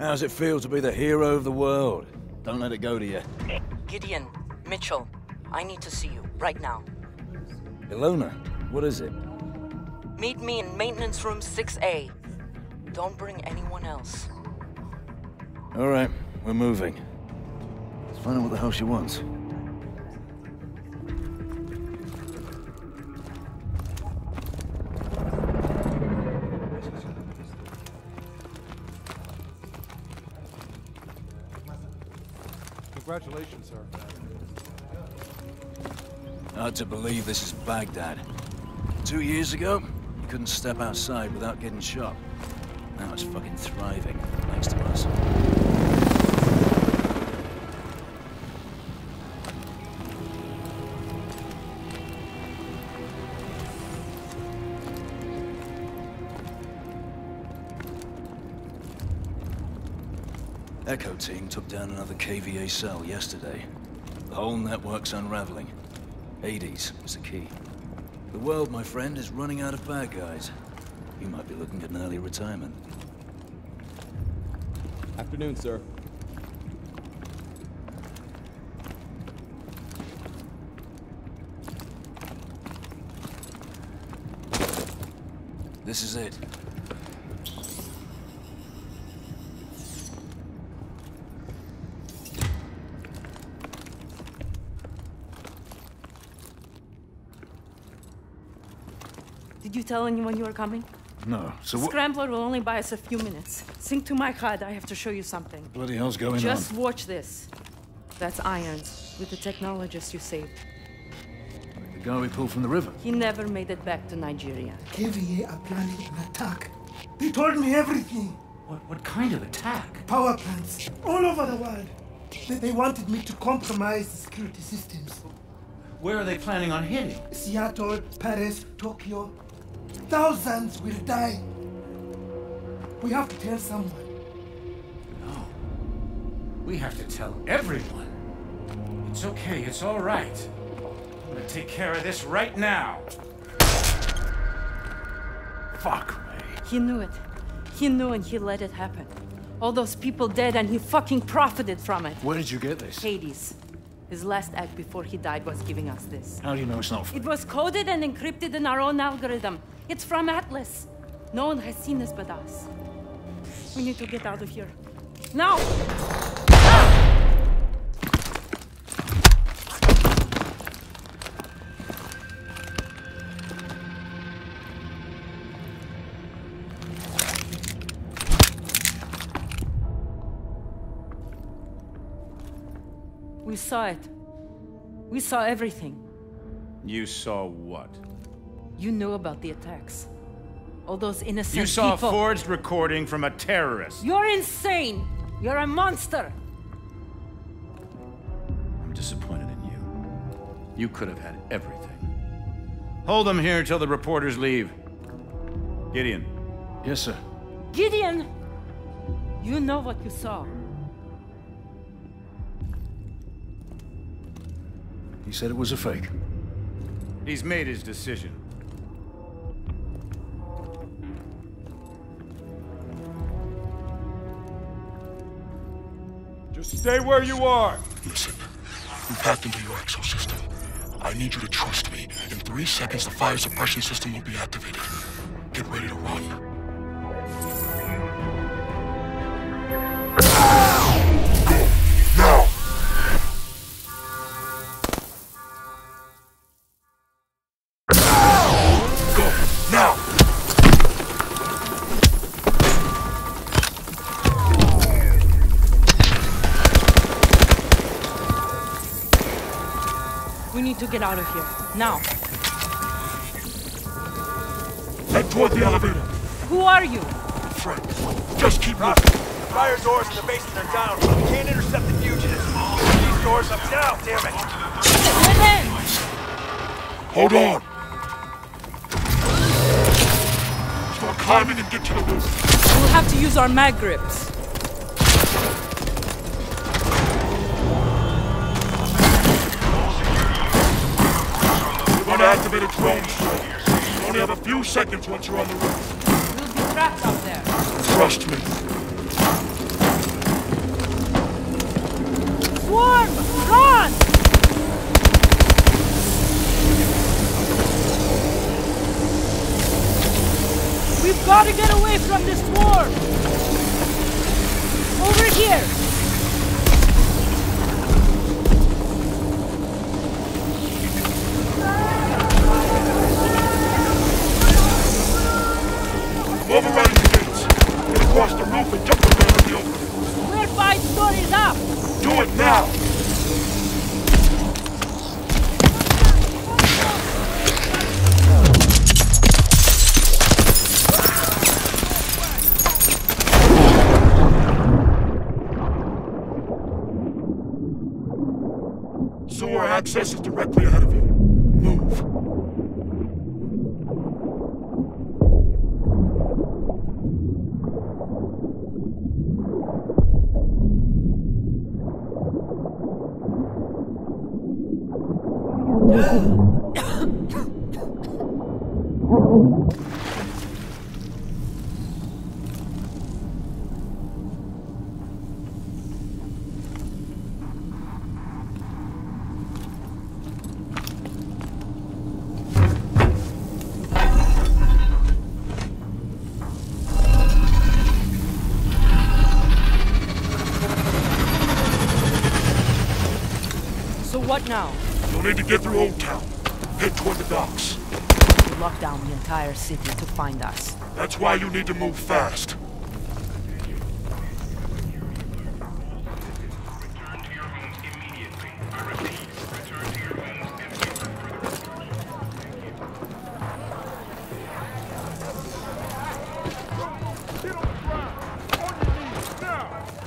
How's it feel to be the hero of the world? Don't let it go to you. Gideon, Mitchell, I need to see you right now. Ilona, what is it? Meet me in maintenance room 6A. Don't bring anyone else. All right, we're moving. Let's find out what the hell she wants. Congratulations, sir. Hard to believe this is Baghdad. Two years ago, you couldn't step outside without getting shot. Now it's fucking thriving, thanks to us. Echo team took down another KVA cell yesterday. The whole network's unraveling. Hades is the key. The world, my friend, is running out of bad guys. You might be looking at an early retirement. Afternoon, sir. This is it. Did you tell anyone you were coming? No, so what Scrambler will only buy us a few minutes. Sync to my HUD, I have to show you something. bloody hell's going Just on? Just watch this. That's Irons, with the technologist you saved. The guy we pulled from the river. He never made it back to Nigeria. KVA are planning an attack. They told me everything. What, what kind of attack? Power plants all over the world. They, they wanted me to compromise the security systems. Where are they planning on hitting? Seattle, Paris, Tokyo. Thousands will die. We have to tell someone. No. We have to tell everyone. It's okay, it's all right. I'm gonna take care of this right now. Fuck, Ray. He knew it. He knew and he let it happen. All those people dead and he fucking profited from it. Where did you get this? Hades. His last act before he died was giving us this. How do you know it's not It was coded and encrypted in our own algorithm. It's from Atlas. No one has seen this but us. We need to get out of here. Now! We saw it. We saw everything. You saw what? You knew about the attacks. All those innocent people. You saw people. a forged recording from a terrorist. You're insane! You're a monster! I'm disappointed in you. You could have had everything. Hold them here till the reporters leave. Gideon, Yes, sir. Gideon! You know what you saw. He said it was a fake. he's made his decision. Just stay where you are. Listen, we've hacked into your exosystem. I need you to trust me. In three seconds, the fire suppression system will be activated. Get ready to run. Get out of here. Now. Head toward the elevator. Who are you? Fred, just keep moving. Fire doors in the basement are down. We can't intercept the fugitives. These doors up now, damn it. Get in! Hold on. Start climbing and get to the roof. We'll have to use our mag grips. Another activated drone strike. You only have a few seconds once you're on the roof. We'll be trapped up there. Trust me. Swarm! Run! We've got to get away from this swarm! Over here! What now? You'll need to get through Old Town. Head toward the docks. We lock down the entire city to find us. That's why you need to move fast.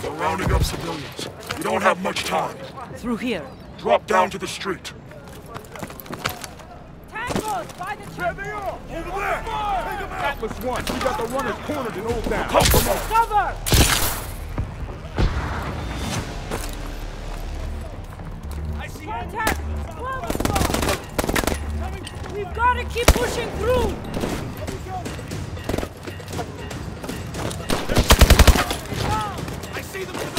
They're rounding up civilians. We don't have much time. Through here. Drop down to the street. Tangos by the There they are! Over there! Atlas 1, we got the runners cornered in Old Town. Come from up. cover! Contact! Bravo squad! We've got to keep pushing through! I see them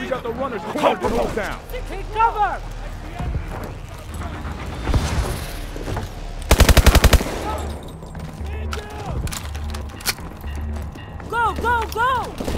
we got the runners cornered in Old Town. Take cover! Go, go, go!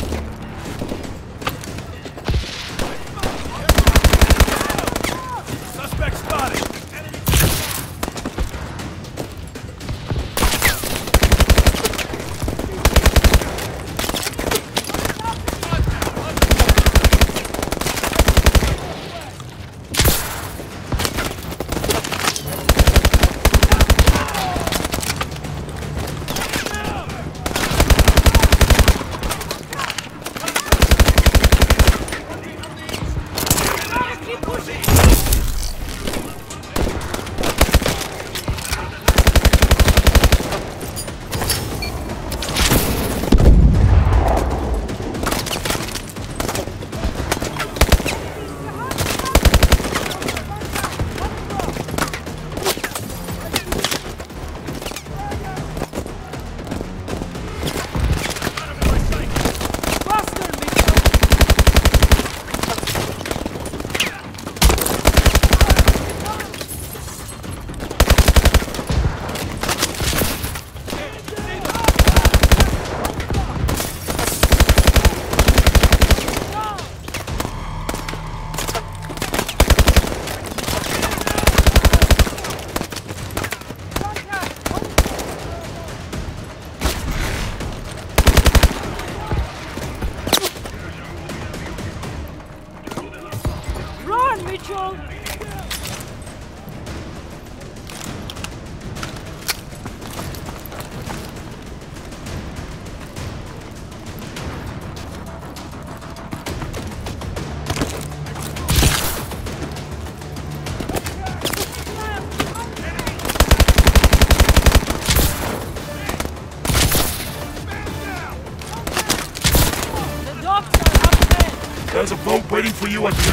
For you at the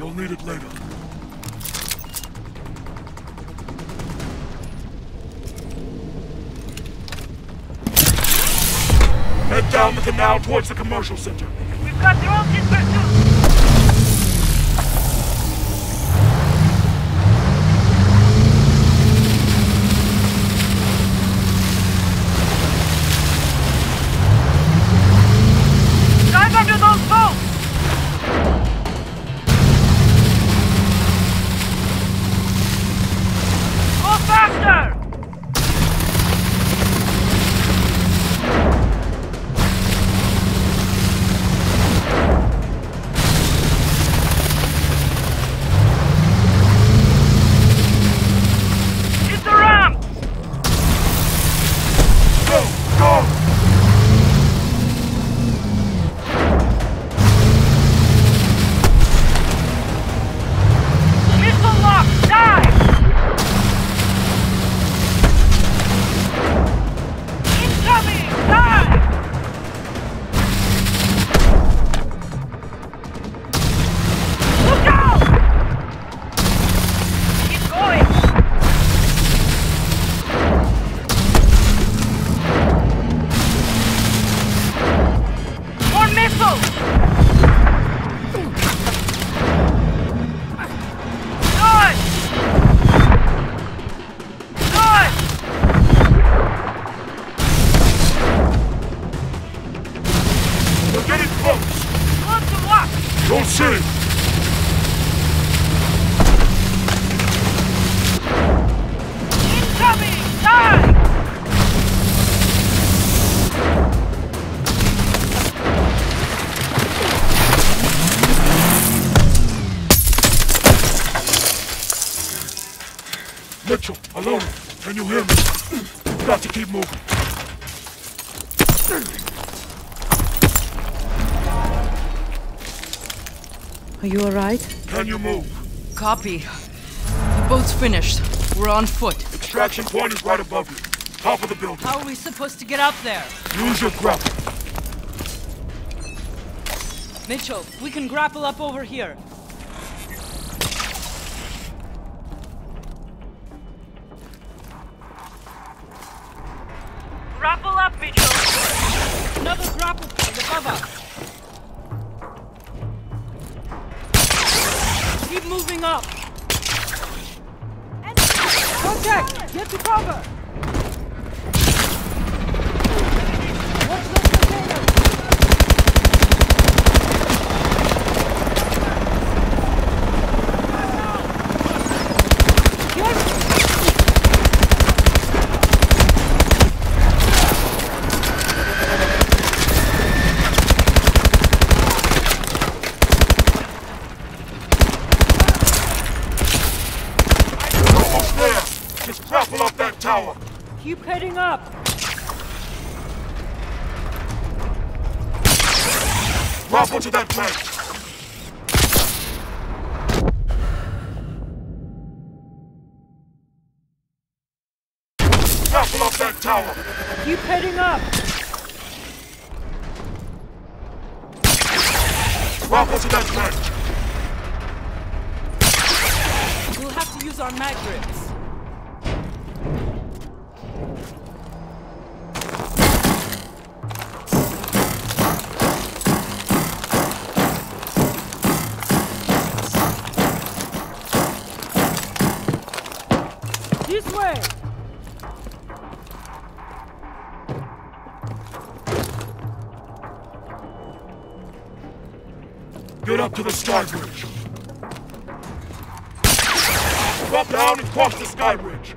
You'll need it later. Head down the canal towards the commercial center. We've got drones in pursuit! Faster! You'll Are you alright? Can you move? Copy. The boat's finished. We're on foot. Extraction point is right above you. Top of the building. How are we supposed to get up there? Use your grapple. Mitchell, we can grapple up over here. Moving up. Contact! Get to cover! Watch those containers! You're almost there. Just grapple up that tower. Keep heading up! Grapple to that ledge. Grapple up that tower. Keep heading up! Grapple to that plank! We'll have to Use our mag grips. Sky. Drop down and cross the sky bridge.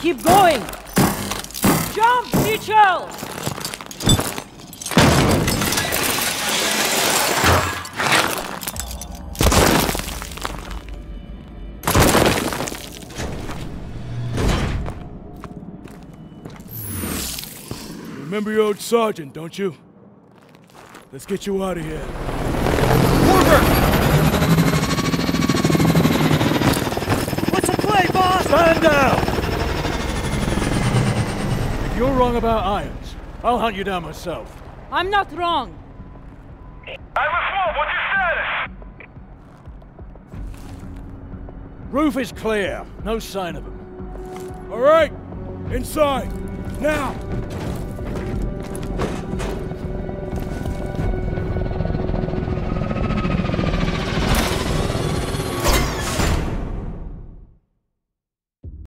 Keep going! Jump, Mitchell! Remember your old sergeant, don't you? Let's get you out of here. What's the play, boss? Stand down! If you're wrong about irons, I'll hunt you down myself. I'm not wrong. Atlas 1, what's your status? Roof is clear. No sign of him. All right. Inside. Now.